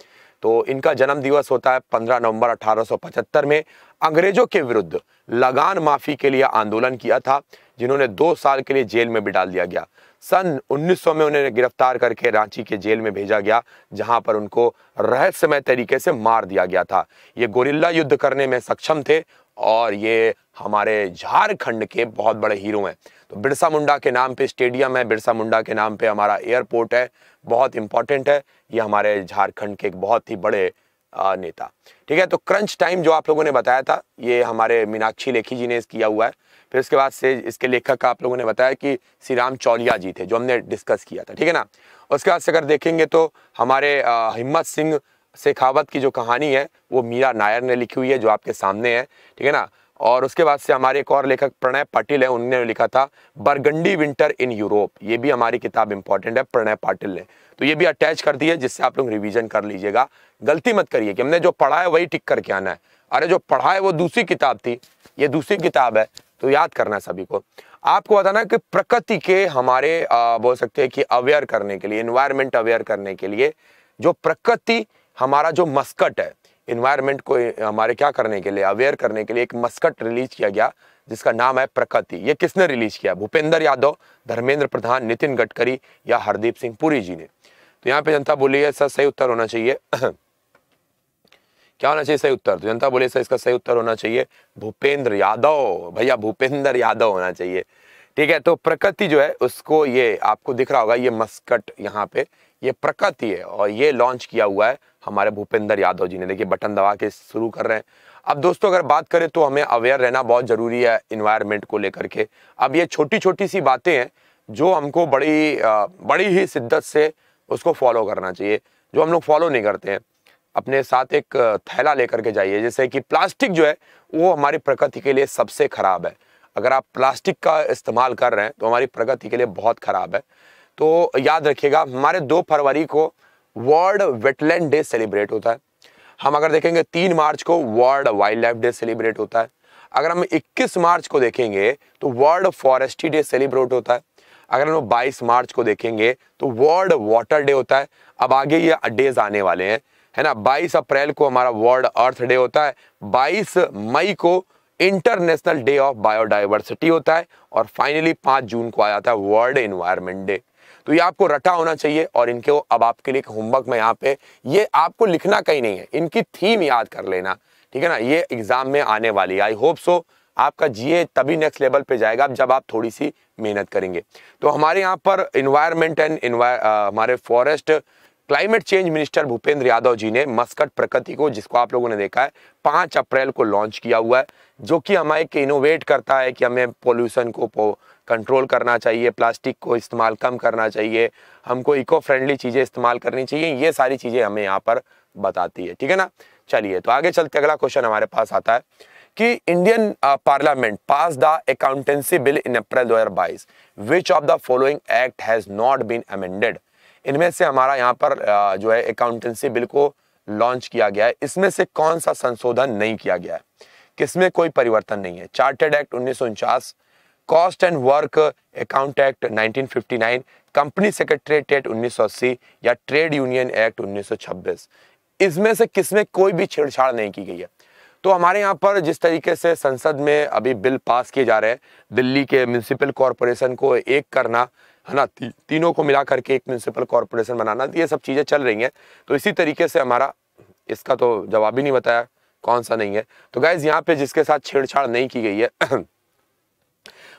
तो इनका जन्म दिवस होता है 15 नवंबर 1875 में। अंग्रेज़ों के विरुद्ध लगान माफ़ी के लिए आंदोलन किया था। जिन्होंने दो साल के लिए जेल में भी डाल दिया गया। सन 1900 में उन्हें गिरफ़्तार करके रांची के जेल में भेजा गया, जहाँ पर उनको रहस्यमय तरीके से मार दिया गया था। ये गोरिल्ला युद्ध करने में सक्षम थे और ये हमारे झारखंड के बहुत बड़े हीरो हैं। तो बिरसा मुंडा के नाम पे स्टेडियम है, बिरसा मुंडा के नाम पे हमारा एयरपोर्ट है, बहुत इंपॉर्टेंट है। ये हमारे झारखंड के एक बहुत ही बड़े नेता। ठीक है तो क्रंच टाइम जो आप लोगों ने बताया था, ये हमारे मीनाक्षी लेखी जी ने किया हुआ है। फिर उसके बाद से इसके लेखक का आप लोगों ने बताया कि श्री राम चौलिया जी थे, जो हमने डिस्कस किया था, ठीक है ना? उसके बाद से अगर देखेंगे तो हमारे हिम्मत सिंह शेखावत की जो कहानी है, वो मीरा नायर ने लिखी हुई है, जो आपके सामने है, ठीक है ना? और उसके बाद से हमारे एक और लेखक प्रणय पाटिल है, उन्होंने लिखा था, बरगंडी विंटर इन यूरोप। ये भी हमारी किताब इंपॉर्टेंट है, प्रणय पाटिल ने। तो ये भी अटैच कर दी है, जिससे आप लोग रिवीजन कर लीजिएगा। गलती मत करिए कि हमने जो पढ़ा है, वही टिक करके आना है। अरे, जो पढ़ा है, वो दूसरी किताब थी। ये दूसरी किताब है तो याद करना सभी को। आपको बताना कि प्रकृति के हमारे आ, बोल सकते हैं कि अवेयर करने के लिए इन्वायरमेंट अवेयर करने के लिए जो प्रकृति हमारा जो मस्कट है इन्वायरमेंट को हमारे क्या करने के लिए अवेयर करने के लिए एक मस्कट रिलीज़ किया गया जिसका नाम है प्रकृति। ये किसने रिलीज़ किया? भूपेंद्र यादव धर्मेंद्र प्रधान नितिन गडकरी या हरदीप सिंह पुरी जी ने। तो यहाँ पे जनता बोली है सर सही उत्तर होना चाहिए। <clears throat> क्या होना चाहिए सही उत्तर? तो जनता बोले सर इसका सही उत्तर होना चाहिए। भूपेंद्र यादव, भैया भूपेंद्र यादव होना चाहिए। ठीक है तो प्रकृति जो है, उसको ये आपको दिख रहा होगा, ये मस्कट यहाँ पे, ये प्रकृति है और ये लॉन्च किया हुआ है हमारे भूपेंद्र यादव जी ने। देखिए बटन दबा के शुरू कर रहे हैं। अब दोस्तों, अगर बात करें तो हमें अवेयर रहना बहुत ज़रूरी है इन्वायरमेंट को लेकर के। अब ये छोटी छोटी सी बातें हैं, जो हमको बड़ी बड़ी ही शिद्दत से उसको फॉलो करना चाहिए, जो हम लोग फॉलो नहीं करते हैं। अपने साथ एक थैला लेकर के जाइए जैसे कि प्लास्टिक जो है, वो हमारी प्रकृति के लिए सबसे खराब है। अगर आप प्लास्टिक का इस्तेमाल कर रहे हैं तो हमारी प्रगति के लिए बहुत खराब है। तो याद रखिएगा, हमारे दो फरवरी को वर्ल्ड वेटलैंड डे सेलिब्रेट होता है। हम अगर देखेंगे, तीन मार्च को world wildlife day celebrate होता है। अगर हम 21 मार्च को देखेंगे तो वर्ल्ड फॉरेस्ट्री डे सेलिब्रेट होता है। अगर हम 22 मार्च को देखेंगे तो वर्ल्ड वाटर डे होता है। अब आगे ये डेज़ आने वाले हैं। है ना? 22 अप्रैल को हमारा वर्ल्ड अर्थ डे होता है। 22 मई को इंटरनेशनल डे ऑफ़ बायोडाइवर्सिटी होता है और फाइनली 5 जून को आ जाता है वर्ल्ड इन्वायरमेंट डे। तो ये आपको रटा होना चाहिए और इनके वो अब आपके लिए होमवर्क में यहाँ पे, ये आपको लिखना कहीं नहीं है। इनकी थीम याद कर लेना, ठीक है ना? ये एग्ज़ाम में आने वाली आई होप सो आपका जीए तभी नेक्स्ट लेवल पे जाएगा जब आप थोड़ी सी मेहनत करेंगे। तो हमारे यहाँ पर इन्वायरमेंट एंड हमारे forest climate change minister Bhupender Yadav ji ने मस्कट प्रकृति को, जिसको आप लोगों ने देखा है, पाँच अप्रैल को लॉन्च किया हुआ है, जो कि हमारे एक इनोवेट करता है कि हमें पोल्यूशन को कंट्रोल करना चाहिए प्लास्टिक को इस्तेमाल कम करना चाहिए, हमको इको फ्रेंडली चीज़ें इस्तेमाल करनी चाहिए, ये सारी चीज़ें हमें यहाँ पर बताती है, ठीक है ना? चलिए तो आगे चलते, अगला क्वेश्चन हमारे पास आता है कि Indian parliament pass the accountancy bill in April 2022 which of the following act has not been amended इनमें से हमारा यहाँ पर जो है अकाउंटेंसी बिल को लॉन्च किया गया है। इसमें से कौन सा संशोधन नहीं किया गया है? किसमें कोई परिवर्तन नहीं है? चार्टेड एक्ट उन्नीस cost and work account act 1959 company secretariat act 1980 या ट्रेड यूनियन एक्ट 1926 इसमें से किसमें कोई भी छेड़छाड़ नहीं की गई है? तो हमारे यहाँ पर जिस तरीके से संसद में अभी बिल पास किए जा रहे हैं, दिल्ली के म्यूनसिपल कॉरपोरेशन को एक करना है ना ती, तीनों को मिला करके एक म्यूनसिपल कॉरपोरेशन बनाना ये सब चीज़ें चल रही हैं। तो इसी तरीके से हमारा इसका तो जवाब ही नहीं बताया कौन सा नहीं है। तो गैज यहाँ पे जिसके साथ छेड़छाड़ नहीं की गई है <clears throat>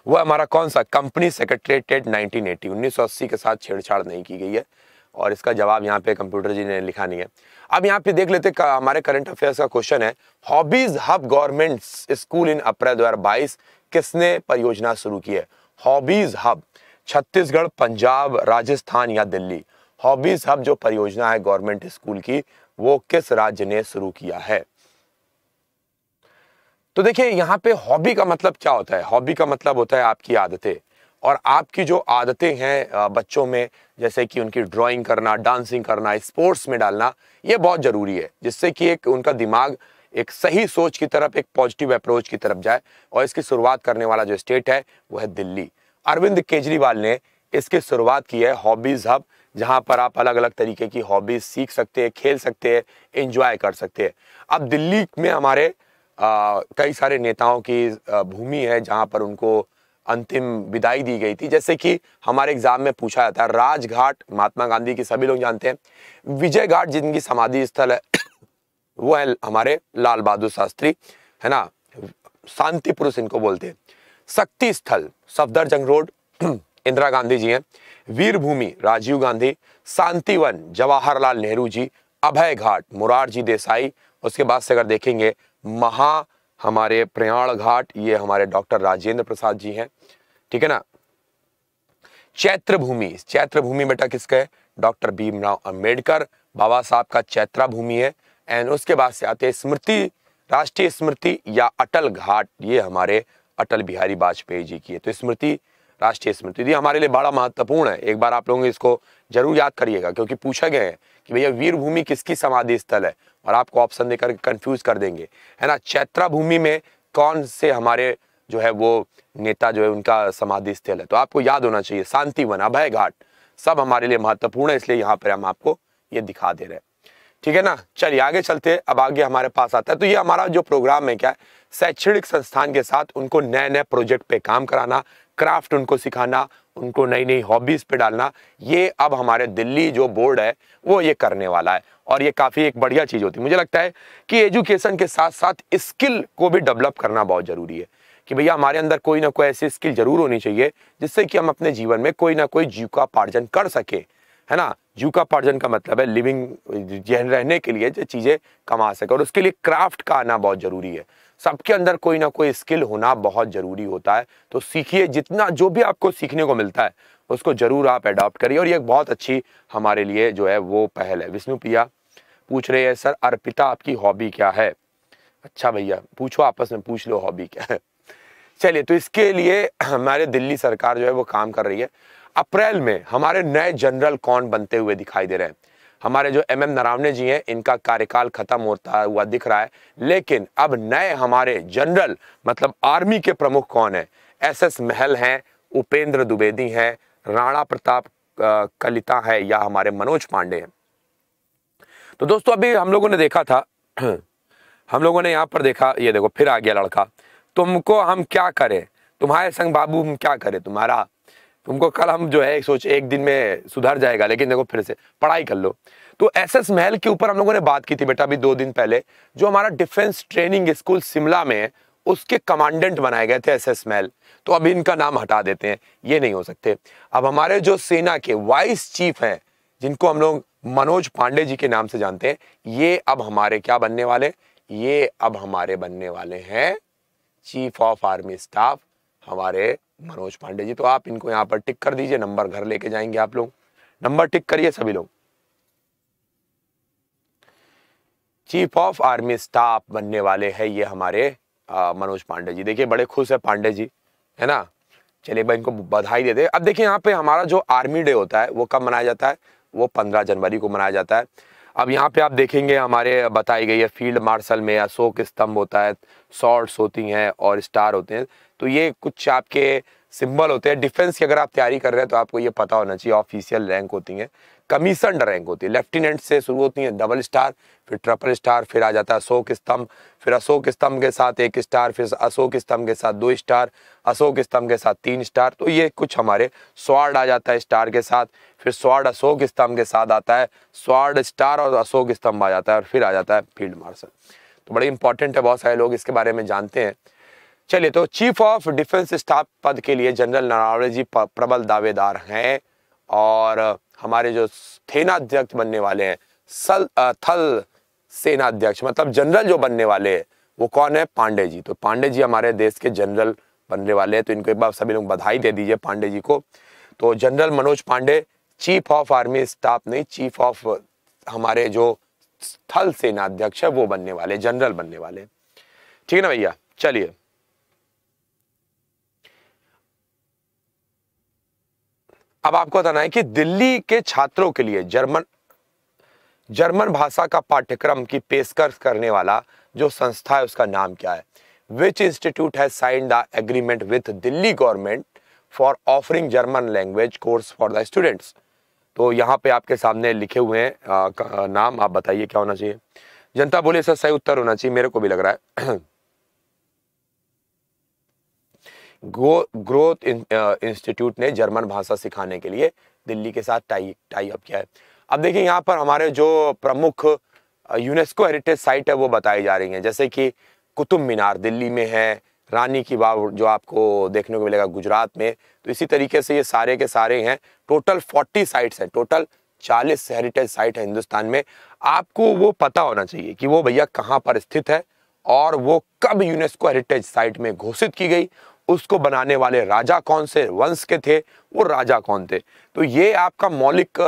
वो हमारा कौन सा? कंपनी सेक्रेटरीट 1980 1980 के साथ छेड़छाड़ नहीं की गई है। और इसका जवाब यहाँ पे कंप्यूटर जी ने लिखा नहीं है। अब यहाँ पे देख लेते हमारे करंट अफेयर्स का क्वेश्चन है hobbies hub government school in April 2022 किसने परियोजना शुरू की है? हॉबीज हब छत्तीसगढ़, पंजाब, राजस्थान या दिल्ली। हॉबीज हब जो परियोजना है गवर्नमेंट स्कूल की, वो किस राज्य ने शुरू किया है? तो देखिए, यहाँ पे हॉबी का मतलब क्या होता है? हॉबी का मतलब होता है आपकी आदतें। और आपकी जो आदतें हैं बच्चों में, जैसे कि उनकी ड्राइंग करना, डांसिंग करना, स्पोर्ट्स में डालना, ये बहुत ज़रूरी है, जिससे कि एक उनका दिमाग एक सही सोच की तरफ़, एक पॉजिटिव अप्रोच की तरफ़ जाए। और इसकी शुरुआत करने वाला जो स्टेट है, वो है दिल्ली। अरविंद केजरीवाल ने इसकी शुरुआत की है हॉबीज हब जहाँ पर आप अलग अलग तरीके की हॉबीज सीख सकते हैं खेल सकते हैं इंजॉय कर सकते हैं। अब दिल्ली में हमारे आ, कई सारे नेताओं की भूमि है जहाँ पर उनको अंतिम विदाई दी गई थी। जैसे कि हमारे एग्ज़ाम में पूछा जाता है राजघाट महात्मा गांधी की सभी लोग जानते हैं। विजय घाट जिनकी समाधि स्थल है वो है हमारे लाल बहादुर शास्त्री है ना? शांति पुरुष इनको बोलते हैं। शक्ति स्थल सफदरजंग रोड, <clears throat> इंदिरा गांधी जी हैं। वीरभूमि, राजीव गांधी, शांतिवन, जवाहरलाल नेहरू जी, अभय घाट, मुरारजी देसाई। उसके बाद से अगर देखेंगे, महा हमारे प्रयाण घाट, ये हमारे डॉक्टर राजेंद्र प्रसाद जी हैं। ठीक है ना? चैत्र भूमि चैत्र भूमि बेटा किसका है? डॉक्टर भीमराव अंबेडकर, बाबा साहब का चैत्रा भूमि है। एंड उसके बाद से आते स्मृति, राष्ट्रीय स्मृति या अटल घाट, ये हमारे अटल बिहारी वाजपेयी जी की है। तो स्मृति, राष्ट्रीय स्मृति ये हमारे लिए बड़ा महत्वपूर्ण है। एक बार आप लोगों इसको ज़रूर याद करिएगा, क्योंकि पूछा गया है कि भैया वीर भूमि किसकी समाधि स्थल है? और आपको ऑप्शन देकर कंफ्यूज कर देंगे। है ना? चैत्रा भूमि में कौन से हमारे जो है वो नेता जो है उनका समाधि स्थल है? तो आपको याद होना चाहिए शांति शांतिवन अभय घाट सब हमारे लिए महत्वपूर्ण है, इसलिए यहाँ पर हम आपको ये दिखा दे रहे हैं। ठीक है ना? चलिए, आगे चलते हैं। अब आगे हमारे पास आता है। तो ये हमारा जो प्रोग्राम है, क्या है? शैक्षणिक संस्थान के साथ उनको नए नए प्रोजेक्ट पे काम कराना क्राफ्ट उनको सिखाना, उनको नई नई हॉबीज पे डालना, ये अब हमारे दिल्ली जो बोर्ड है, वो ये करने वाला है। और ये काफ़ी एक बढ़िया चीज़ होती है। मुझे लगता है कि एजुकेशन के साथ साथ स्किल को भी डेवलप करना बहुत ज़रूरी है कि भैया, हमारे अंदर कोई ना कोई ऐसी स्किल ज़रूर होनी चाहिए, जिससे कि हम अपने जीवन में कोई ना कोई जीविकापार्जन कर सके। है ना? जीविकापार्जन का मतलब है लिविंग रहने के लिए जो चीज़ें कमा सके। और उसके लिए क्राफ्ट का आना बहुत ज़रूरी है। सबके अंदर कोई ना कोई स्किल होना बहुत ज़रूरी होता है। तो सीखिए, जितना जो भी आपको सीखने को मिलता है, उसको ज़रूर आप अडॉप्ट करिए। और ये बहुत अच्छी हमारे लिए जो है, वो पहल है। विष्णु प्रिया पूछ रहे हैं, सर, अर्पिता, आपकी हॉबी क्या है? अच्छा भैया, पूछो, आपस में पूछ लो, हॉबी क्या है? चलिए तो इसके लिए हमारे दिल्ली सरकार जो है, वो काम कर रही है। अप्रैल में हमारे नए जनरल कौन बनते हुए दिखाई दे रहे हैं। हमारे जो एम एम नरावने जी हैं, इनका कार्यकाल खत्म होता हुआ दिख रहा है। लेकिन अब नए हमारे जनरल मतलब आर्मी के प्रमुख कौन है? एस एस महल हैं, उपेंद्र द्विवेदी हैं, राणा प्रताप कलिता है या हमारे मनोज पांडे हैं। तो दोस्तों, अभी हम लोगों ने देखा था, <clears throat> हम लोगों ने यहाँ पर देखा, ये देखो, फिर आ गया लड़का। तुमको हम क्या करें? तुम्हारे संग बाबू हम क्या करें? तुम्हारा तुमको कल हम जो है सोच, एक दिन में सुधर जाएगा, लेकिन देखो फिर से पढ़ाई कर लो। तो एस एस महल के ऊपर हम लोगों ने बात की थी बेटा अभी दो दिन पहले, जो हमारा डिफेंस ट्रेनिंग स्कूल शिमला में उसके कमांडेंट बनाए गए थे एस एस महल तो अभी इनका नाम हटा देते हैं, ये नहीं हो सकते। अब हमारे जो सेना के वाइस चीफ हैं, जिनको हम लोग मनोज पांडे जी के नाम से जानते हैं, ये अब हमारे क्या बनने वाले? ये अब हमारे बनने वाले हैं चीफ ऑफ़ आर्मी स्टाफ, हमारे मनोज पांडे जी तो आप इनको यहाँ पर टिक कर दीजिए, नंबर घर लेके जाएँगे आप लोग। नंबर टिक करिए सभी लोग। चीफ ऑफ़ आर्मी स्टाफ बनने वाले हैं ये हमारे मनोज पांडे जी। देखिए, बड़े खुश है पांडे जी, है ना? चलिए भाई, इनको बधाई देते अब देखिए, यहाँ पे हमारा जो आर्मी डे होता है, वो कब मनाया जाता है? वो पंद्रह जनवरी को मनाया जाता है। अब यहाँ पे आप देखेंगे, हमारे बताई गई है फ़ील्ड मार्शल में अशोक स्तंभ होता है शॉर्ट्स होती हैं और स्टार होते हैं। तो ये कुछ आपके सिंबल होते हैं। डिफेंस की अगर आप तैयारी कर रहे हैं तो आपको ये पता होना चाहिए, ऑफिशियल रैंक होती हैं। कमीशन रैंक होती है। लेफ्टिनेंट से शुरू होती है, डबल स्टार, फिर ट्रिपल स्टार, फिर आ जाता है अशोक स्तंभ, फिर अशोक स्तंभ के साथ एक स्टार, फिर अशोक स्तंभ के साथ दो स्टार, अशोक स्तंभ के साथ तीन स्टार। तो ये कुछ हमारे स्वाड आ जाता है स्टार के साथ, फिर स्वाड अशोक स्तंभ के साथ आता है स्वाड स्टार और अशोक स्तंभ आ जाता है और फिर आ जाता है फ़ील्ड मार्शल। तो बड़ी इंपॉर्टेंट है, बहुत सारे लोग इसके बारे में जानते हैं। चलिए तो चीफ ऑफ़ डिफेंस स्टाफ पद के लिए जनरल नरवणे जी प्रबल दावेदार हैं और हमारे जो सेनाध्यक्ष बनने वाले हैं, सल थल सेनाध्यक्ष मतलब जनरल जो बनने वाले हैं, वो कौन है? पांडे जी। तो पांडे जी हमारे देश के जनरल बनने वाले हैं तो इनको एक बार सभी लोग बधाई दे दीजिए पांडे जी को। तो general Manoj Pande chief of army staff नहीं चीफ ऑफ़ हमारे जो थल सेनाध्यक्ष है, वो बनने वाले जनरल बनने वाले ठीक है ना भैया? चलिए। अब आपको बताना है कि दिल्ली के छात्रों के लिए जर्मन जर्मन भाषा का पाठ्यक्रम की पेशकश करने वाला जो संस्था है, उसका नाम क्या है? Which institute has sign the agreement with Delhi government for offering German language course for the students तो यहाँ पे आपके सामने लिखे हुए हैं नाम, आप बताइए क्या होना चाहिए? जनता बोले, सर सही उत्तर होना चाहिए, मेरे को भी लग रहा है। ग्रोथ इंस्टीट्यूट ने जर्मन भाषा सिखाने के लिए दिल्ली के साथ टाई टाई अप किया है। अब देखिए यहाँ पर हमारे जो प्रमुख यूनेस्को हेरिटेज साइट है वो बताई जा रही हैं। जैसे कि कुतुब मीनार दिल्ली में है, रानी की बाव जो आपको देखने को मिलेगा गुजरात में। तो इसी तरीके से ये सारे के सारे हैं। टोटल 40 साइट्स हैं, टोटल 40 हेरिटेज साइट है हिंदुस्तान में। आपको वो पता होना चाहिए कि वो भैया कहाँ पर स्थित है और वो कब यूनेस्को हेरिटेज साइट में घोषित की गई उसको बनाने वाले राजा कौन से? वंश के थे, वो राजा कौन थे? तो ये आपका मौलिक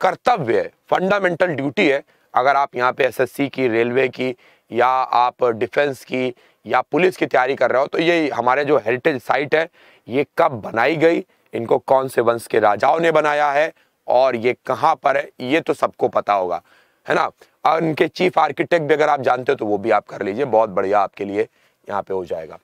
कर्तव्य है फंडामेंटल ड्यूटी है। अगर आप यहाँ पे एसएससी की रेलवे की, या आप डिफेंस की, या पुलिस की तैयारी कर रहे हो तो ये हमारे जो हेरिटेज साइट है, ये कब बनाई गई? इनको कौन से वंश के राजाओं ने बनाया है? और ये कहाँ पर है? ये तो सबको पता होगा, है ना? और इनके चीफ आर्किटेक्ट भी अगर आप जानते हो तो वो भी आप कर लीजिए, बहुत बढ़िया आपके लिए यहाँ पे हो जाएगा।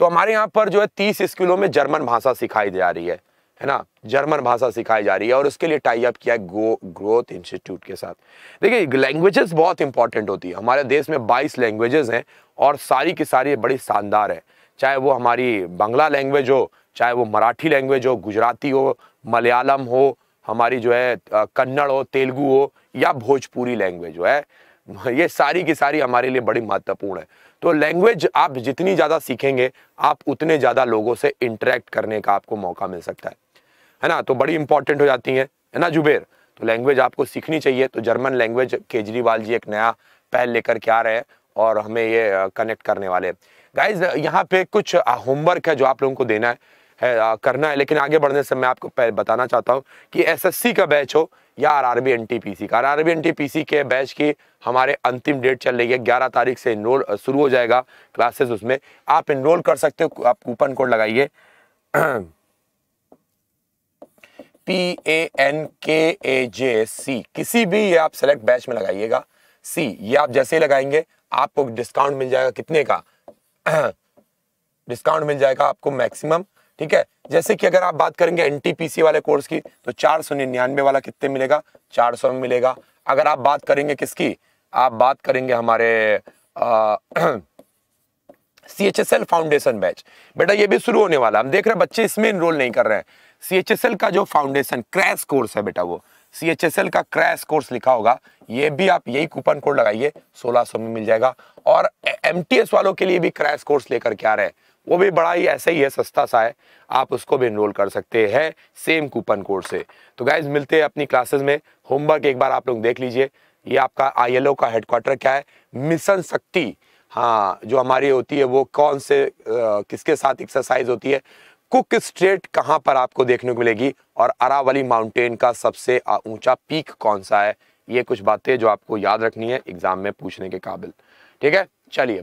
तो हमारे यहाँ पर जो है तीस स्कूलों में जर्मन भाषा सिखाई जा रही है है ना? जर्मन भाषा सिखाई जा रही है और उसके लिए टाई अप किया है ग्रोथ इंस्टीट्यूट के साथ। देखिए लैंग्वेजेस बहुत इंपॉर्टेंट होती है। हमारे देश में 22 लैंग्वेजेस हैं और सारी की सारी बड़ी शानदार है। चाहे वो हमारी बांग्ला लैंग्वेज हो, चाहे वो मराठी लैंग्वेज हो, गुजराती हो, मलयालम हो, हमारी जो है कन्नड़ हो, तेलुगू हो या भोजपुरी लैंग्वेज हो, है। ये सारी की सारी हमारे लिए बड़ी महत्वपूर्ण है। तो लैंग्वेज आप जितनी ज़्यादा सीखेंगे, आप उतने ज़्यादा लोगों से इंटरेक्ट करने का आपको मौका मिल सकता है। है ना? तो बड़ी इंपॉर्टेंट हो जाती है है ना जुबेर? तो लैंग्वेज आपको सीखनी चाहिए। तो जर्मन लैंग्वेज केजरीवाल जी एक नया पहल लेकर के आ रहे हैं और हमें ये कनेक्ट करने वाले गाइज़ यहाँ पे कुछ होमवर्क है जो आप लोगों को देना है है करना है। लेकिन आगे बढ़ने से मैं आपको बताना चाहता हूँ कि एसएससी का बैच हो या आरआरबी एनटीपीसी का। आरआरबी एनटीपीसी के बैच की हमारे अंतिम डेट चल रही है। ग्यारह तारीख से इनरोल शुरू हो जाएगा क्लासेस उसमें। आप इनरोल कर सकते हो आप कूपन कोड लगाइए। P A N K A J सी किसी भी ये आप सेलेक्ट बैच में लगाइएगा। सी ये आप जैसे ही लगाएँगे, आपको डिस्काउंट मिल जाएगा। कितने का? <clears throat> डिस्काउंट मिल जाएगा आपको मैक्सिमम ठीक है? जैसे कि अगर आप बात करेंगे एनटीपीसी वाले कोर्स की तो चार सौ निन्यानवे वाला कितने मिलेगा? चार सौ में मिलेगा। अगर आप बात करेंगे किसकी? आप बात करेंगे हमारे C H S L foundation batch बेटा ये भी शुरू होने वाला हम देख रहे हैं बच्चे इसमें इनरोल नहीं कर रहे हैं। सी एच एस एल का जो फाउंडेशन क्रैश कोर्स है बेटा वो। सी एच एस एल का क्रैश कोर्स लिखा होगा। ये भी आप यही कूपन कोड लगाइए, सोलह 1600 में मिल जाएगा। और एम टी एस वालों के लिए भी क्रैश कोर्स लेकर के आ रहे हैं। वो भी बड़ा ही ऐसा ही है सस्ता सा है। आप उसको भी इनरोल कर सकते हैं सेम कूपन कोड से। तो गाइज़ मिलते हैं अपनी क्लासेस में। होमवर्क एक बार आप लोग देख लीजिए। ये आपका आईएलओ का हेडक्वार्टर क्या है? मिशन शक्ति हाँ जो हमारी होती है वो कौन से आ, किसके साथ एक्सरसाइज होती है? कुक स्ट्रेट कहाँ पर आपको देखने को मिलेगी? और अरावली माउंटेन का सबसे ऊँचा पीक कौन सा है? ये कुछ बातें जो आपको याद रखनी है एग्ज़ाम में पूछने के काबिल। ठीक है? चलिए।